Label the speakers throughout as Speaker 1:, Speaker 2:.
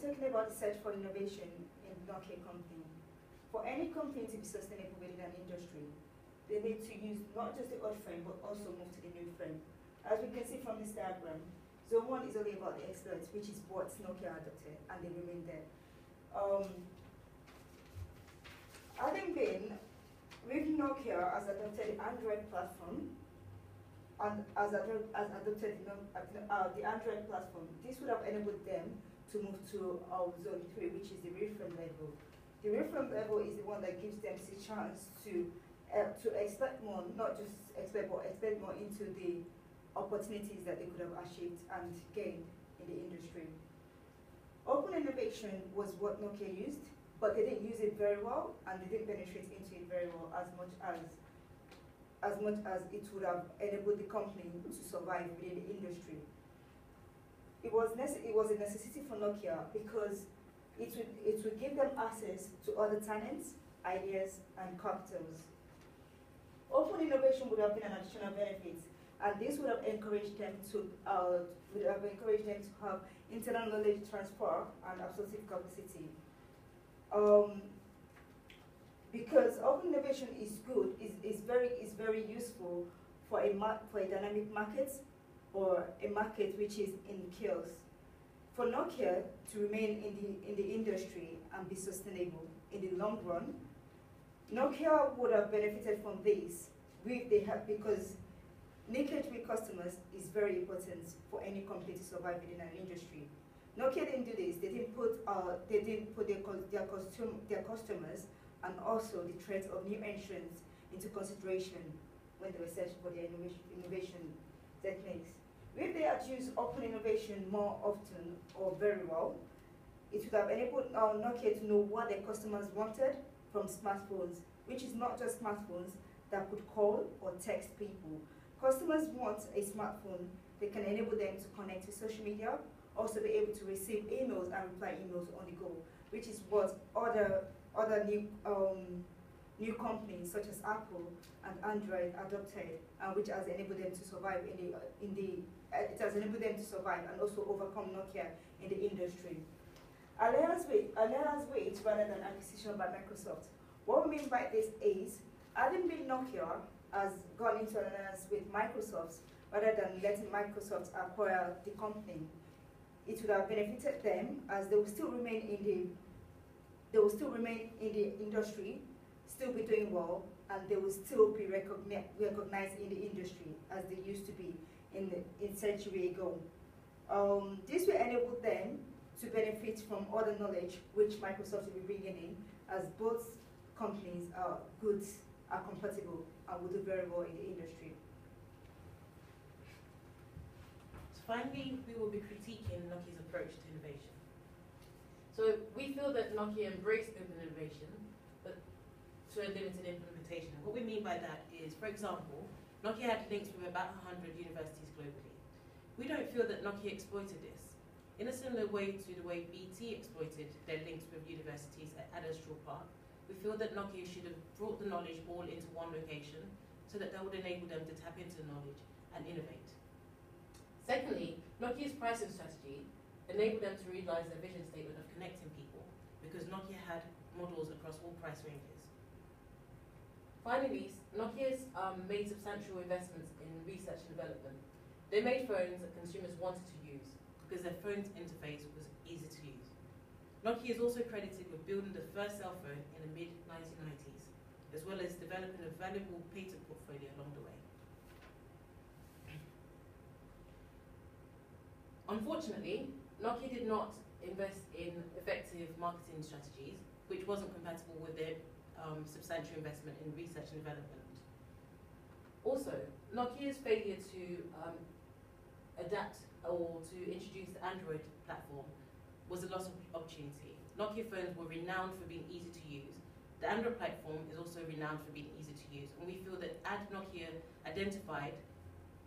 Speaker 1: talking about the search for innovation in Nokia company. For any company to be sustainable within an industry, they need to use not just the old frame, but also move to the new frame. As we can see from this diagram, zone one is only about the experts, which is what Nokia adopted, and they remain there. Um, having been with Nokia as adopted the Android platform, and as, ad as adopted uh, the Android platform, this would have enabled them to move to our zone three, which is the reform level. The reform level is the one that gives them the chance to uh, to expect more, not just expect, but expect more into the opportunities that they could have achieved and gained in the industry. Open innovation was what Nokia used, but they didn't use it very well and they didn't penetrate into it very well as much as as much as it would have enabled the company to survive within the industry. It was, it was a necessity for Nokia because it would, it would give them access to other talents, ideas, and capitals. Open innovation would have been an additional benefit, and this would have encouraged them to uh, would have encouraged them to have internal knowledge transfer and absorptive capacity. Um, because open innovation is good, is, is very is very useful for a for a dynamic market or a market which is in chaos. For Nokia to remain in the in the industry and be sustainable in the long run, Nokia would have benefited from this with they have because naked with customers is very important for any company to survive within an industry. Nokia didn't do this. They didn't put uh, they didn't put their their, custom, their customers and also the threat of new entrants into consideration when they were searching for their innovation, innovation techniques. Used open innovation more often or very well, it would have enabled uh, Nokia to know what their customers wanted from smartphones, which is not just smartphones that could call or text people. Customers want a smartphone that can enable them to connect to social media, also be able to receive emails and reply emails on the go, which is what other other new um, new companies such as Apple and Android adopted, uh, which has enabled them to survive in the in the Uh, it has enabled them to survive and also overcome Nokia in the industry. Alliance weight, alliance weight rather than acquisition by Microsoft. What we mean by this is, having been Nokia has gone into alliance with Microsoft rather than letting Microsoft acquire the company. It would have benefited them as they will still remain in the they will still remain in the industry, still be doing well, and they will still be recogni recognized in the industry as they used to be in the in century ago. Um, this will enable them to benefit from all the knowledge which Microsoft will be bringing in, as both companies are good, are compatible and will do very well in the industry.
Speaker 2: So finally, we will be critiquing Nokia's approach to innovation. So we feel that Nokia embraced open innovation, but to a limited implementation. What we mean by that is, for example, Nokia had links with about 100 universities globally. We don't feel that Nokia exploited this. In a similar way to the way BT exploited their links with universities at Adastral Park, we feel that Nokia should have brought the knowledge all into one location so that that would enable them to tap into the knowledge and innovate. Secondly, Nokia's pricing strategy enabled them to realize their vision statement of connecting people because Nokia had models across all price ranges. Finally, Nokia's um, made substantial investments in research and development. They made phones that consumers wanted to use because their phone's interface was easy to use. Nokia is also credited with building the first cell phone in the mid-1990s, as well as developing a valuable patent portfolio along the way. Unfortunately, Nokia did not invest in effective marketing strategies, which wasn't compatible with their um, substantial investment in research and development. Also, Nokia's failure to um, adapt or to introduce the Android platform was a loss of opportunity. Nokia phones were renowned for being easy to use. The Android platform is also renowned for being easy to use, and we feel that had Nokia identified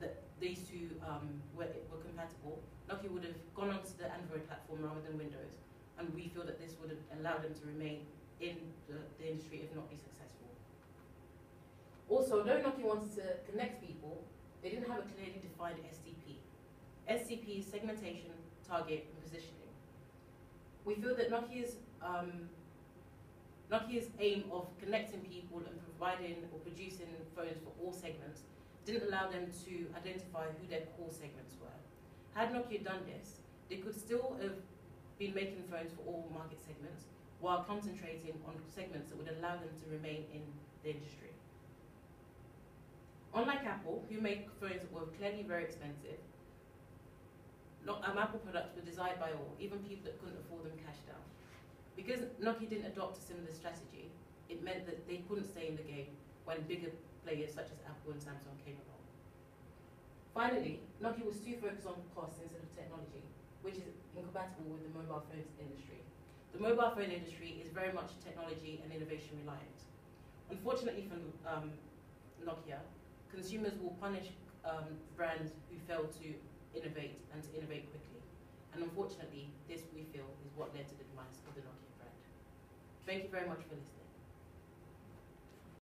Speaker 2: that these two um, were, were compatible, Nokia would have gone onto the Android platform rather than Windows, and we feel that this would have allowed them to remain in the, the industry if not be successful. Also, although Nokia wanted to connect people, they didn't have a clearly defined STP. STP is segmentation, target, and positioning. We feel that Nokia's um, Nokia's aim of connecting people and providing or producing phones for all segments didn't allow them to identify who their core segments were. Had Nokia done this, they could still have been making phones for all market segments while concentrating on segments that would allow them to remain in the industry. Unlike Apple, who make phones that were clearly very expensive, not, um, Apple products were desired by all, even people that couldn't afford them cash down. Because Nokia didn't adopt a similar strategy, it meant that they couldn't stay in the game when bigger players such as Apple and Samsung came along. Finally, Nokia was too focused on cost instead of technology, which is incompatible with the mobile phones industry. The mobile phone industry is very much technology and innovation reliant. Unfortunately for um, Nokia, consumers will punish um, brands who fail to innovate and to innovate quickly. And unfortunately, this we feel is what led to the demise of the Nokia brand. Thank you very much for listening.